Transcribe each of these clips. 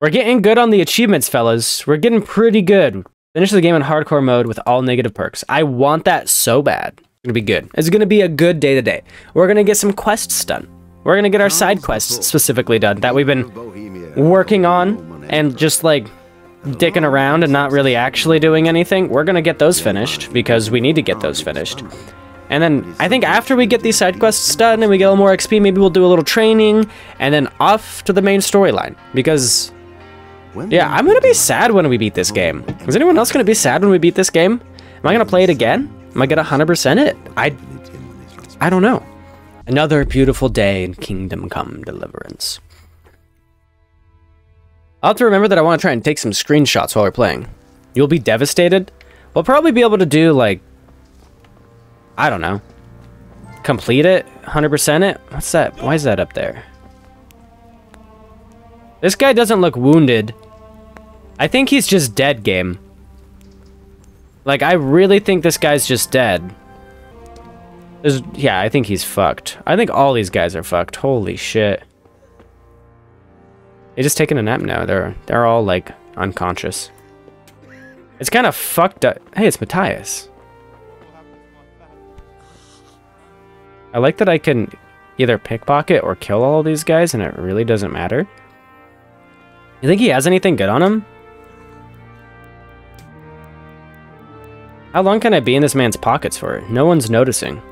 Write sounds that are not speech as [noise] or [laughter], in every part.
We're getting good on the achievements, fellas. We're getting pretty good. Finish the game in hardcore mode with all negative perks. I want that so bad. It's gonna be good. It's gonna be a good day today. We're gonna get some quests done. We're gonna get our side quests specifically done that we've been working on and just like dicking around and not really actually doing anything. We're gonna get those finished because we need to get those finished. And then I think after we get these side quests done and we get a little more XP, maybe we'll do a little training and then off to the main storyline. Because, yeah, I'm gonna be sad when we beat this game. Is anyone else gonna be sad when we beat this game? Am I gonna play it again? Am I gonna 100% it? I, I don't know. Another beautiful day in Kingdom Come Deliverance. I'll have to remember that I want to try and take some screenshots while we're playing. You'll be devastated. We'll probably be able to do, like, I don't know. Complete it? 100% it? What's that? Why is that up there? This guy doesn't look wounded. I think he's just dead, game. Like, I really think this guy's just dead. There's, yeah, I think he's fucked. I think all these guys are fucked. Holy shit. They just taking a nap now. They're they're all like unconscious. It's kind of fucked up. Hey, it's Matthias. I like that I can either pickpocket or kill all these guys and it really doesn't matter. You think he has anything good on him? How long can I be in this man's pockets for? No one's noticing.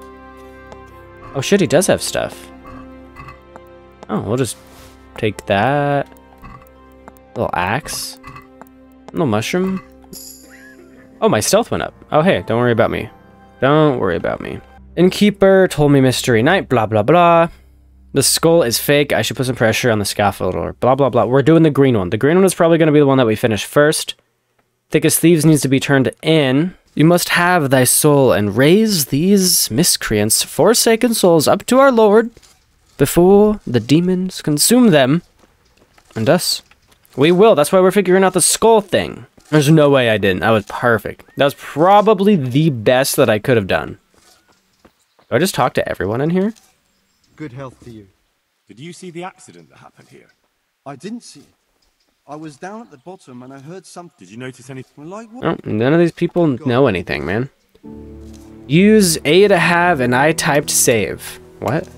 Oh shit, he does have stuff. Oh, we'll just take that. Little axe. Little mushroom. Oh, my stealth went up. Oh, hey, don't worry about me. Don't worry about me. Innkeeper told me mystery night, blah, blah, blah. The skull is fake. I should put some pressure on the scaffold or blah, blah, blah. We're doing the green one. The green one is probably going to be the one that we finish first. Thick as Thieves needs to be turned in. You must have thy soul and raise these miscreants, forsaken souls, up to our Lord before the demons consume them and us. We will. That's why we're figuring out the skull thing. There's no way I didn't. That was perfect. That was probably the best that I could have done. Do I just talk to everyone in here? Good health to you. Did you see the accident that happened here? I didn't see it. I was down at the bottom and I heard something. Did you notice anything? Like what? Oh, none of these people know anything, man. Use A to have and I typed save. What?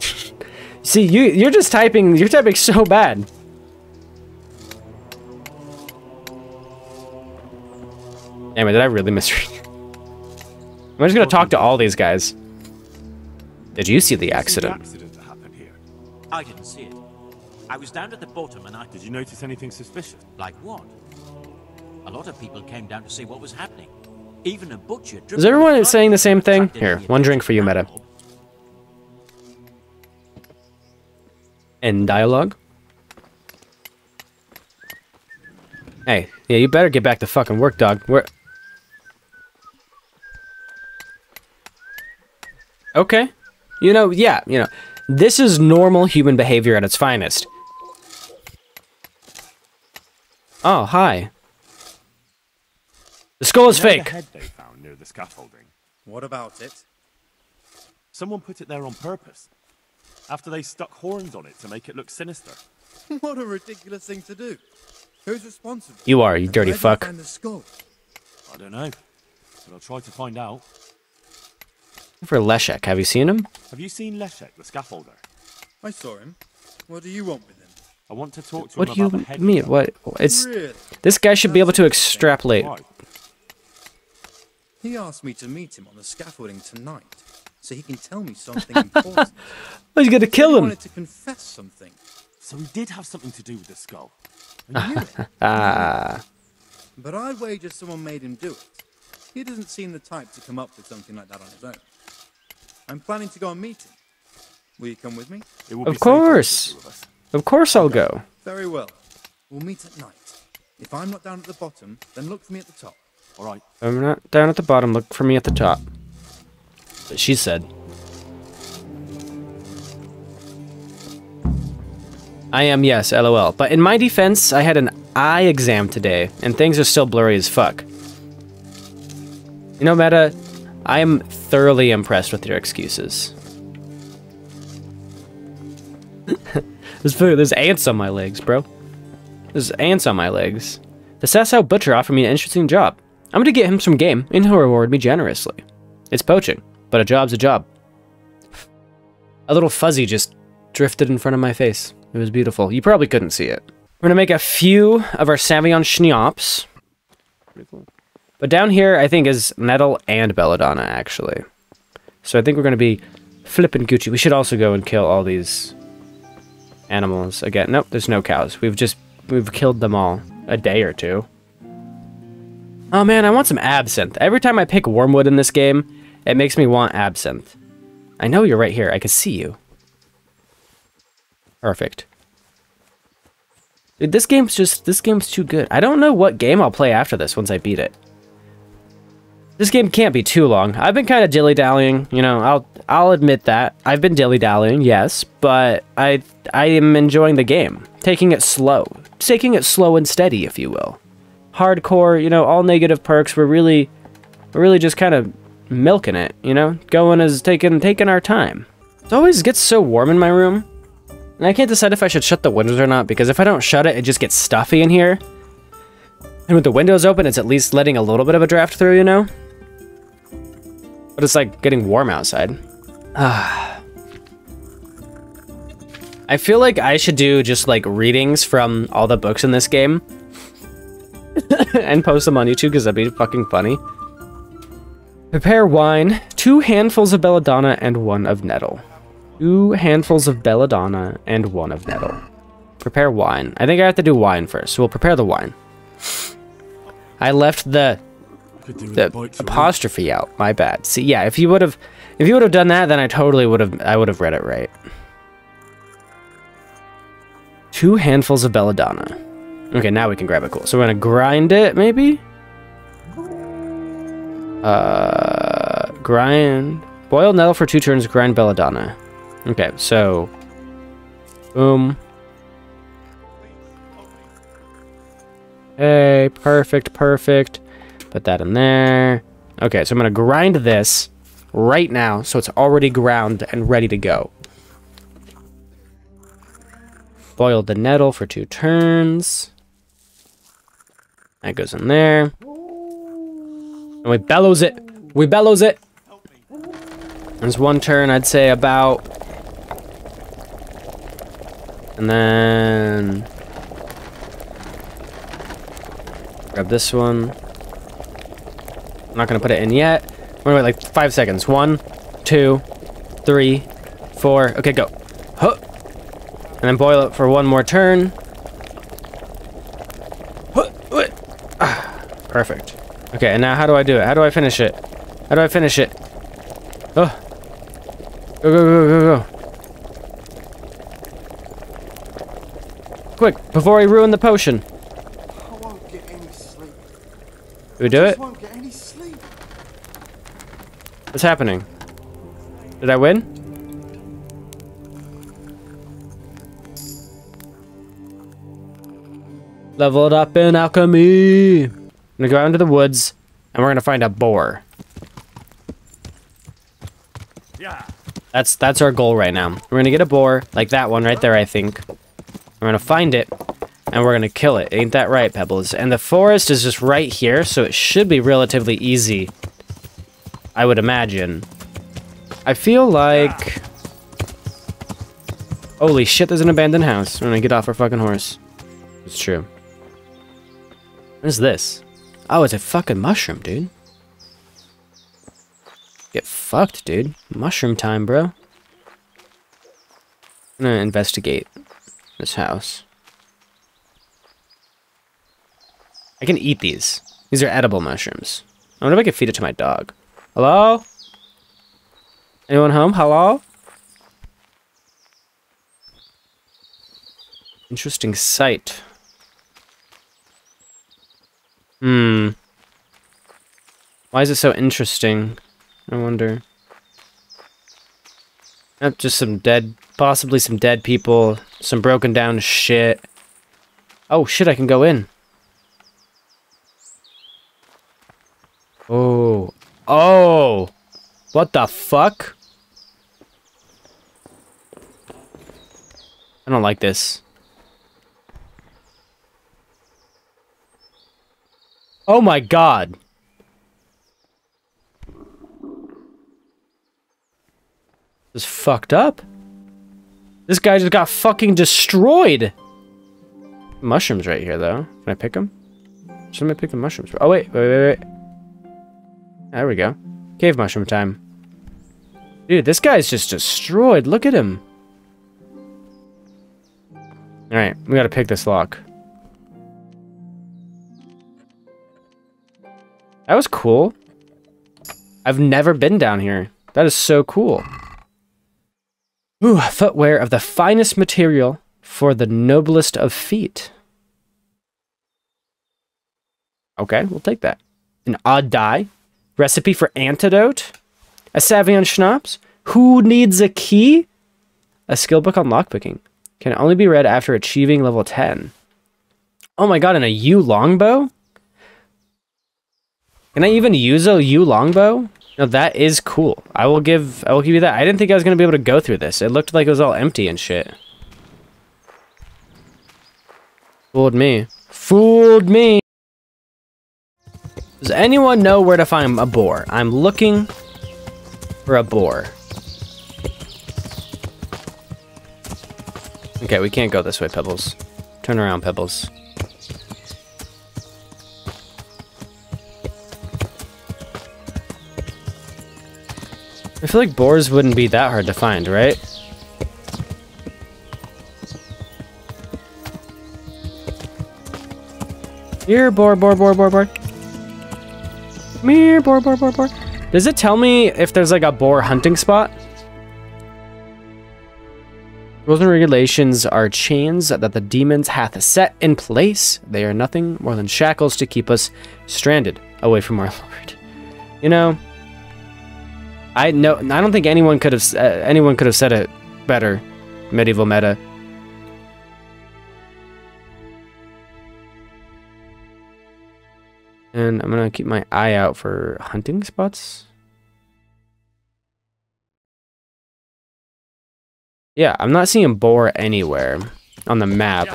[laughs] See, you you're just typing you're typing so bad. Damn it, did I really misread? [laughs] I'm just gonna talk to all these guys. Did you see the accident? See the accident that happened here. I didn't see it. I was down at the bottom and I... Did you notice anything suspicious? Like what? A lot of people came down to see what was happening. Even a butcher... Is everyone saying the same thing? Here, one drink for you, Meta. End dialogue. Hey, yeah, you better get back to fucking work, dog. Where? Okay. You know, yeah, you know, this is normal human behavior at its finest. Oh, hi. The skull is You know fake. The head they found near the scaffolding. What about it? Someone put it there on purpose. After they stuck horns on it to make it look sinister. [laughs] what a ridiculous thing to do. Who's responsible? You are, you dirty Where did you fuck. the skull? I don't know, but I'll try to find out. For Leshek, have you seen him? Have you seen Leshek, the scaffolder? I saw him. What do you want with him? I want to talk to What him do you about the head. mean? What? It's Really? this guy should be able to extrapolate. He asked me to meet him on the scaffolding tonight, so he can tell me something [laughs] important. Oh, [laughs] he's gonna kill him. he him. wanted to confess something. So he did have something to do with the skull. I knew. Ah, [laughs] But I'd wager someone made him do it. He doesn't seem the type to come up with something like that on his own. I'm planning to go and meet him. Will you come with me? It will Of be safer with the course. two of us. of course I'll go. Very well. We'll meet at night. If I'm not down at the bottom, then look for me at the top. All right. I'm not down at the bottom. Look for me at the top. But she said. I am, yes, lol. But in my defense, I had an eye exam today, and things are still blurry as fuck. You know, Meta, I am thoroughly impressed with your excuses. [laughs] there's, there's ants on my legs, bro. There's ants on my legs. The Sasau Butcher offered me an interesting job. I'm gonna get him some game, and he'll reward me generously. It's poaching, but a job's a job. A little fuzzy just drifted in front of my face. It was beautiful. You probably couldn't see it. We're gonna make a few of our Saviour Schnapps. But down here, I think, is Nettle and Belladonna, actually. So I think we're gonna be flipping Gucci. We should also go and kill all these animals again. Nope, there's no cows. We've just, we've killed them all. A day or two. Oh man, I want some absinthe. Every time I pick wormwood in this game, it makes me want absinthe. I know you're right here. I can see you. Perfect. Dude, this game's just, this game's too good. I don't know what game I'll play after this once I beat it. This game can't be too long. I've been kind of dilly-dallying, you know, I'll I'll admit that. I've been dilly-dallying, yes, but I I am enjoying the game. Taking it slow. Taking it slow and steady, if you will. Hardcore, you know, all negative perks. We're really we're really just kind of milking it, you know? Going as taking taking our time. It always gets so warm in my room. And I can't decide if I should shut the windows or not, because if I don't shut it, it just gets stuffy in here. And with the windows open, it's at least letting a little bit of a draft through, you know? But it's like getting warm outside. Ah. [sighs] I feel like I should do just like readings from all the books in this game. [laughs] and post them on YouTube because that'd be fucking funny. Prepare wine, two handfuls of belladonna and one of nettle. Two handfuls of belladonna and one of nettle. Prepare wine. I think I have to do wine first, so we'll prepare the wine. I left the the apostrophe out. My bad. See, yeah, if you would have, if you would have done that, then I totally would have, I would have read it right. Two handfuls of belladonna. Okay, now we can grab it. Cool. So we're gonna grind it, maybe. Uh, grind. Boil nettle for two turns. Grind belladonna. Okay, so, boom. Hey, perfect, perfect. Put that in there. Okay, so I'm going to grind this right now so it's already ground and ready to go. Boil the nettle for two turns. That goes in there. And we bellows it. We bellows it. There's one turn, I'd say about. And then... Grab this one. I'm not gonna put it in yet. We're gonna wait like five seconds. One, two, three, four. Okay, go. Huh. And then boil it for one more turn. Huh. Ah, [sighs] perfect. Okay, and now how do I do it? How do I finish it? How do I finish it? Oh. Go, go, go, go, go. Quick, before I ruin the potion. I won't get any sleep. Do we do it? won't get any sleep. What's happening? Did I win? Leveled up in alchemy. I'm gonna go out into the woods and we're gonna find a boar. Yeah. That's that's our goal right now. We're gonna get a boar, like that one right there, I think. We're gonna find it, and we're gonna kill it. Ain't that right, Pebbles? And the forest is just right here, so it should be relatively easy. I would imagine. I feel like... Holy shit, there's an abandoned house. We're gonna get off our fucking horse. It's true. What is this? Oh, it's a fucking mushroom, dude. Get fucked, dude. Mushroom time, bro. I'm gonna investigate this house. I can eat these. These are edible mushrooms. I wonder if I could feed it to my dog. Hello? Anyone home? Hello? Interesting sight. Hmm. Why is it so interesting? I wonder. Yep, just some dead, possibly some dead people, some broken down shit. Oh shit, I can go in. Oh. Oh! What the fuck? I don't like this. Oh my god. This is fucked up. This guy just got fucking destroyed. Mushrooms right here, though. Can I pick them? Should I pick the mushrooms? Oh, wait, wait, wait, wait. There we go. Cave mushroom time. Dude, this guy's just destroyed. Look at him. Alright, we gotta pick this lock. That was cool. I've never been down here. That is so cool. Ooh, footwear of the finest material for the noblest of feet. Okay, we'll take that. An odd die. Recipe for antidote. A Saviour Schnapps. Who needs a key? A skill book on lockpicking. Can only be read after achieving level 10. Oh my god, and a yew longbow? Can I even use a yew longbow? No, that is cool. I will give I will give you that. I didn't think I was gonna be able to go through this. It looked like it was all empty and shit. Fooled me. Fooled me. Does anyone know where to find a boar? I'm looking for a boar. Okay, we can't go this way, Pebbles. Turn around, Pebbles. I feel like boars wouldn't be that hard to find, right? Here, boar, boar, boar, boar, boar. Mere boar, boar, boar, boar. Does it tell me if there's like a boar hunting spot? Rules and regulations are chains that the demons hath set in place. They are nothing more than shackles to keep us stranded away from our [laughs] Lord. You know, I know. I don't think anyone could have uh, anyone could have said it better. Medieval meta. And I'm gonna keep my eye out for hunting spots. Yeah, I'm not seeing boar anywhere on the map.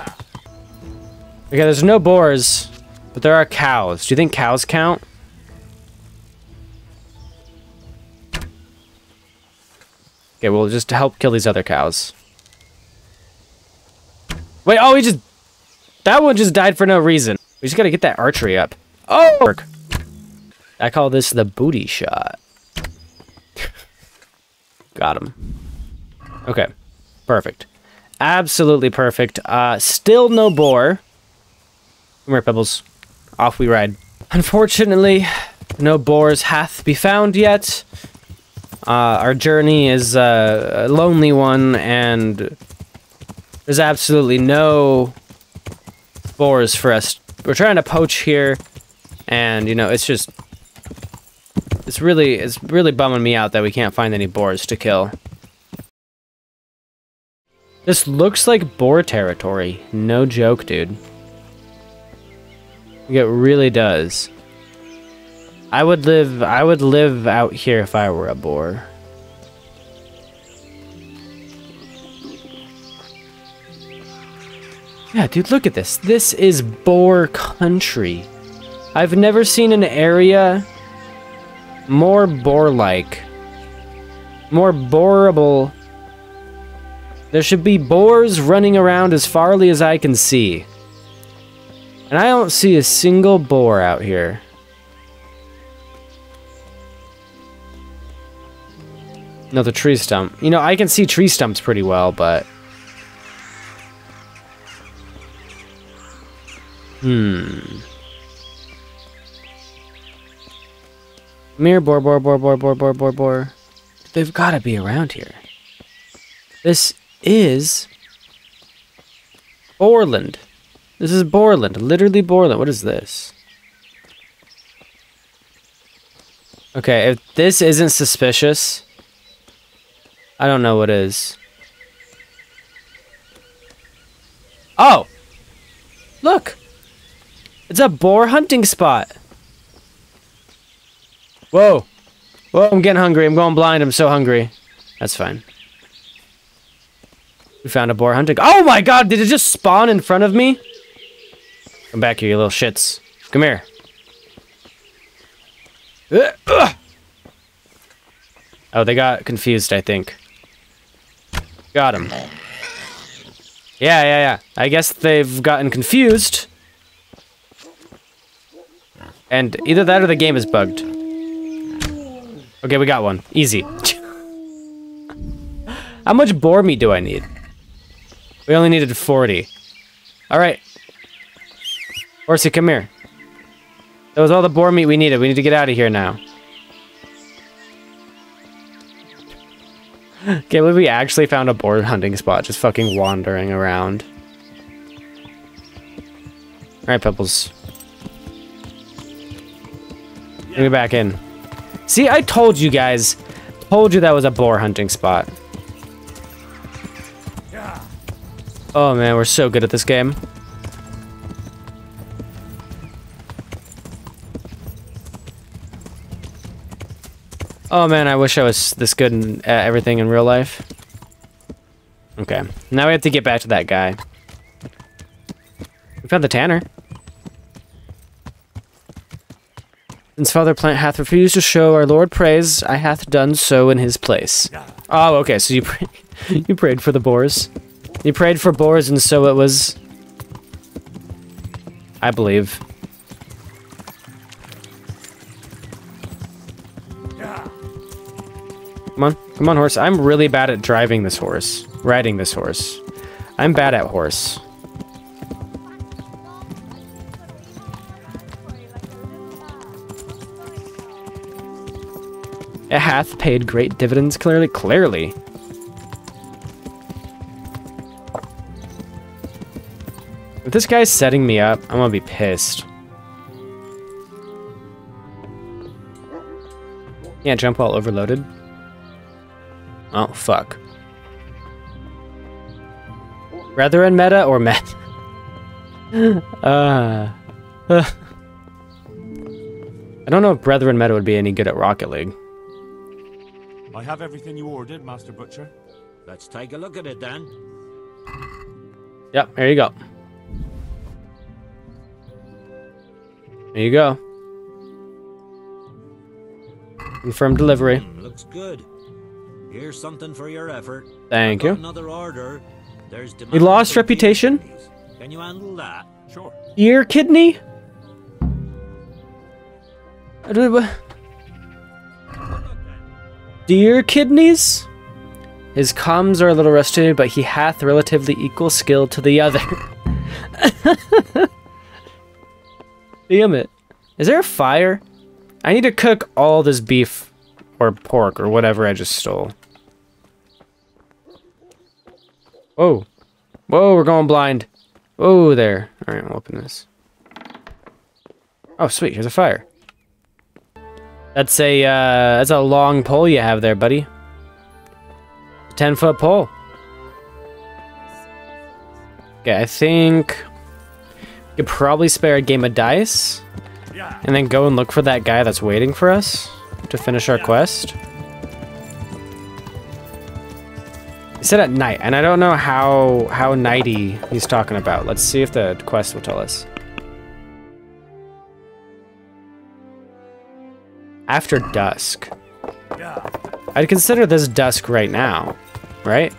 Okay, there's no boars, but there are cows. Do you think cows count? Okay, we'll just help kill these other cows. Wait, oh, he just... That one just died for no reason. We just gotta get that archery up. Oh! I call this the booty shot. Got him. Okay. Perfect. Absolutely perfect. Uh, still no boar. Come here, Pebbles. Off we ride. Unfortunately, no boars hath be found yet. Uh, our journey is uh, a lonely one, and there's absolutely no boars for us. We're trying to poach here, and you know, it's just it's really it's really bumming me out that we can't find any boars to kill. This looks like boar territory. No joke, dude. It really does. I would live I would live out here if I were a boar. Yeah, dude, look at this. This is boar country. I've never seen an area more boar-like. More boarable. There should be boars running around as farly as I can see. And I don't see a single boar out here. No, the tree stump. You know, I can see tree stumps pretty well, but... Hmm. Mere boar, boar, boar, boar, boar, boar, boar, boar. They've got to be around here. This is... Borland. This is Borland. Literally Borland. What is this? Okay, if this isn't suspicious... I don't know what is. Oh! Look! It's a boar hunting spot! Whoa! Whoa, I'm getting hungry. I'm going blind. I'm so hungry. That's fine. We found a boar hunting. Oh my god, did it just spawn in front of me? Come back here, you little shits. Come here. Oh, they got confused, I think. Got him. Yeah, yeah, yeah. I guess they've gotten confused. And either that or the game is bugged. Okay, we got one. Easy. [laughs] How much boar meat do I need? We only needed 40. Alright. Horsey, come here. That was all the boar meat we needed. We need to get out of here now. [laughs] Can't believe we actually found a boar hunting spot, just fucking wandering around. Alright, Pebbles. Bring me back in. See, I told you guys. Told you that was a boar hunting spot. Oh man, we're so good at this game. Oh man, I wish I was this good in, at everything in real life. Okay, now we have to get back to that guy. We found the tanner. Since Father Plant hath refused to show our Lord praise, I hath done so in his place. Oh, okay, so you [laughs] pray you prayed for the boars. You prayed for boars and so it was... I believe. Come on, come on, horse. I'm really bad at driving this horse. Riding this horse. I'm bad at horse. It hath paid great dividends clearly. Clearly. If this guy's setting me up, I'm gonna be pissed. Can't jump while overloaded. Oh, fuck. Brethren meta or met? [laughs] uh, uh. [laughs] I don't know if Brethren meta would be any good at Rocket League. I have everything you ordered, Master Butcher. Let's take a look at it then. Yep, there you go. There you go. Confirmed delivery. Hmm, looks good. Here's something for your effort. Thank you. Another order. There's You lost reputation? kidneys. Can you handle that? Sure. Ear kidney? Dear kidneys? His comms are a little rusty, but he hath relatively equal skill to the other. [laughs] Damn it. Is there a fire? I need to cook all this beef or pork or whatever I just stole. Whoa. Whoa, we're going blind. Whoa there. Alright, we'll open this. Oh, sweet. Here's a fire. That's a, uh, that's a long pole you have there, buddy. 10 foot pole. Okay, I think we could probably spare a game of dice and then go and look for that guy that's waiting for us to finish our quest. He said at night, and I don't know how how nighty he's talking about. Let's see if the quest will tell us. After dusk. I'd consider this dusk right now, right?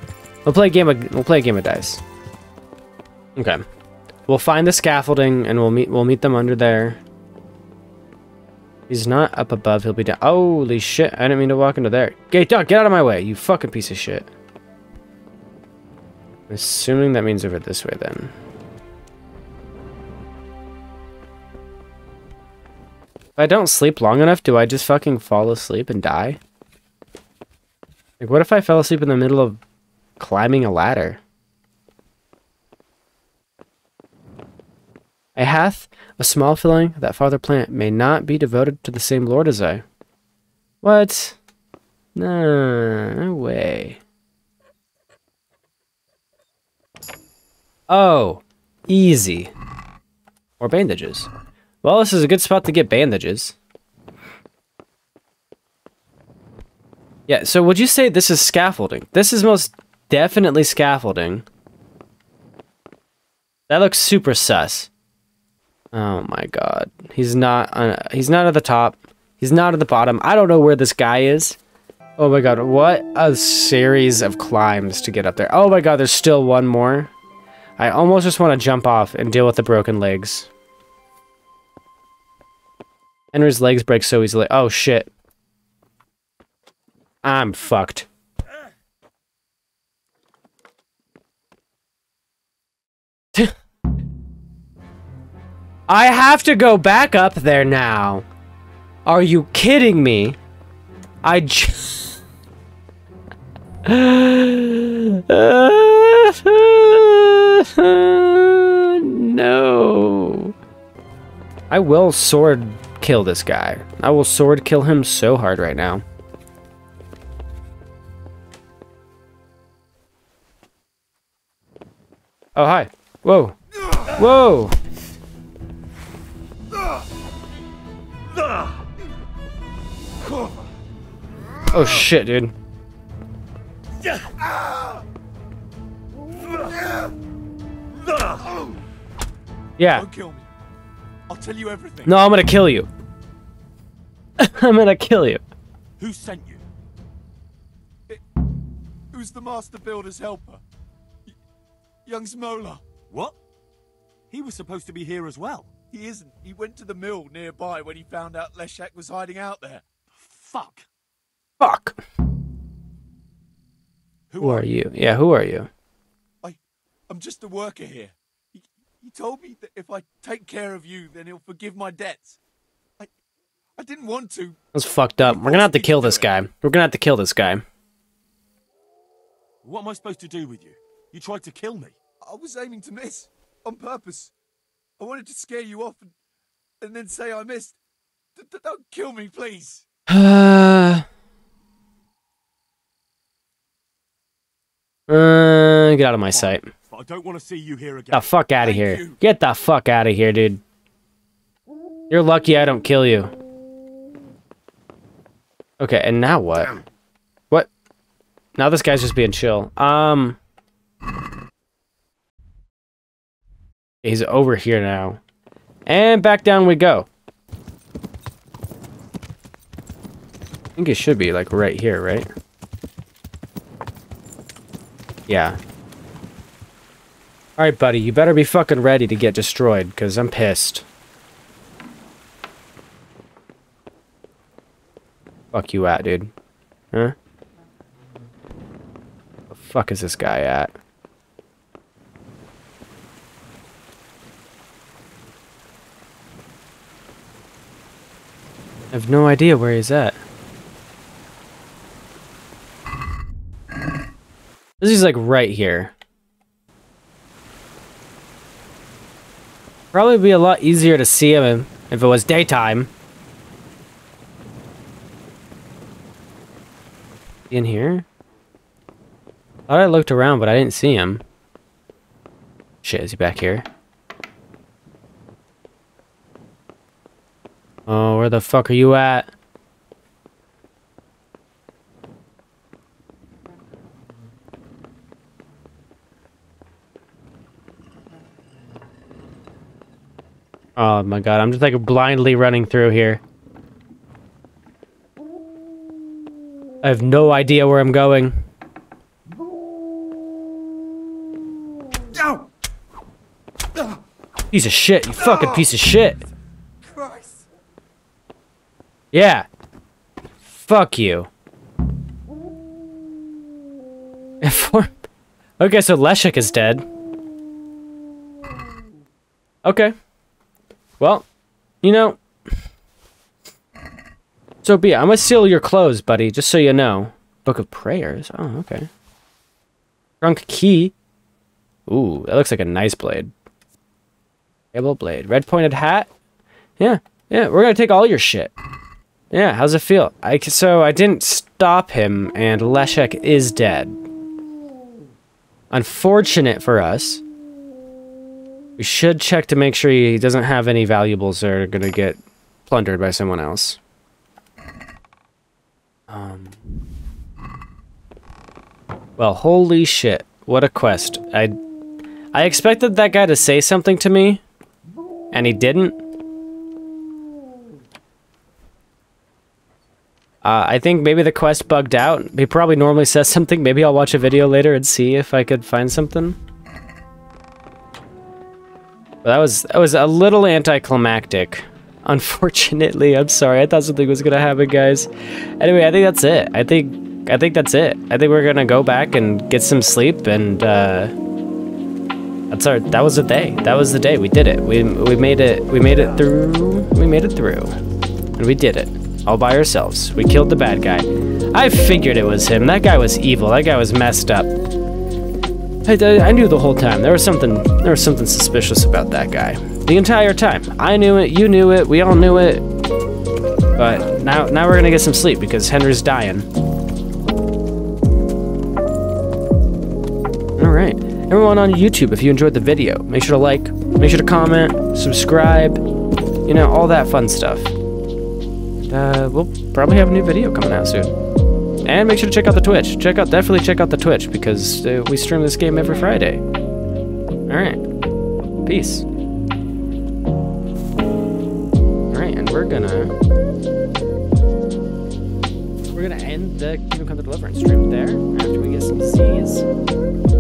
We'll play a game of we'll play a game of dice. Okay. We'll find the scaffolding and we'll meet we'll meet them under there. He's not up above, he'll be down. Holy shit, I didn't mean to walk into there. Get, dog, get out of my way, you fucking piece of shit. I'm assuming that means over this way then. If I don't sleep long enough, do I just fucking fall asleep and die? Like, what if I fell asleep in the middle of climbing a ladder? I hath a small feeling that Father Plant may not be devoted to the same Lord as I. What? No, no way. Oh, easy. More bandages. Well, this is a good spot to get bandages. Yeah, so would you say this is scaffolding? This is most definitely scaffolding. That looks super sus. Oh my god. He's not uh, he's not at the top. He's not at the bottom. I don't know where this guy is. Oh my god, what a series of climbs to get up there. Oh my god, there's still one more. I almost just want to jump off and deal with the broken legs. Henry's legs break so easily. Oh shit. I'm fucked. [laughs] I have to go back up there now. Are you kidding me? I just... [laughs] [laughs] no. I will sword kill this guy. I will sword kill him so hard right now. Oh, hi. Whoa. Whoa. Oh shit, dude. Yeah. Don't kill me. I'll tell you everything. No, I'm gonna kill you. [laughs] I'm gonna kill you. Who sent you? Who's the master builder's helper? Y- young Smola. What? He was supposed to be here as well. He isn't. He went to the mill nearby when he found out Leshek was hiding out there. Fuck. Fuck. Who, Who are you? Yeah, who are you? I, I'm just a worker here. He, he told me that if I take care of you, then he'll forgive my debts. I, I didn't want to. That's fucked up. We're gonna have to kill this guy. We're gonna have to kill this guy. What am I supposed to do with you? You tried to kill me. I was aiming to miss on purpose. I wanted to scare you off and, and then say I missed. D- d- don't kill me, please. Uh, [sighs] uh, get out of my sight. But I don't want to see you here again. Get the fuck out of Thank here. you. Get the fuck out of here, dude. You're lucky I don't kill you. Okay, and now what? What? Now this guy's just being chill. Um. He's over here now. And back down we go. I think it should be like right here, right? Yeah. Alright, buddy, you better be fucking ready to get destroyed, because I'm pissed. Fuck you at, dude. Huh? The fuck is this guy at? I have no idea where he's at. This is like right here. Probably be a lot easier to see him if it was daytime. In here? Thought I looked around, but I didn't see him. Shit, is he back here? Oh, where the fuck are you at? Oh my god, I'm just like blindly running through here. I have no idea where I'm going. Piece of shit, you fucking piece of shit. Yeah. Fuck you. [laughs] Okay, so Leshek is dead. Okay. Well, you know. So be it. I'm gonna steal your clothes, buddy, just so you know. Book of Prayers. Oh, okay. Trunk key. Ooh, that looks like a nice blade. Cable blade. Red pointed hat. Yeah, yeah, we're gonna take all your shit. Yeah, how's it feel? I so I didn't stop him, and Leshek is dead. Unfortunate for us. We should check to make sure he doesn't have any valuables that are gonna get plundered by someone else. Um. Well, holy shit! What a quest! I, I expected that guy to say something to me, and he didn't. Uh, I think maybe the quest bugged out. He probably normally says something. Maybe I'll watch a video later and see if I could find something. But that was that was a little anticlimactic. [laughs] Unfortunately, I'm sorry. I thought something was gonna happen, guys. Anyway, I think that's it. I think I think that's it. I think we're gonna go back and get some sleep and uh, that's our that was the day. That was the day. We did it. We we made it we made it through we made it through. And we did it. All by ourselves. We killed the bad guy. I figured it was him. That guy was evil. That guy was messed up. I, I, I knew the whole time. There was something there was something suspicious about that guy. The entire time. I knew it, you knew it, we all knew it. But now now we're gonna get some sleep because Henry's dying. Alright. Everyone on YouTube, if you enjoyed the video, make sure to like, make sure to comment, subscribe, you know, all that fun stuff. Uh, we'll probably have a new video coming out soon. And make sure to check out the Twitch. Check out, definitely check out the Twitch because uh, we stream this game every Friday. All right, peace. Gonna we're gonna end the Kingdom Come Deliverance stream there after we get some Z's.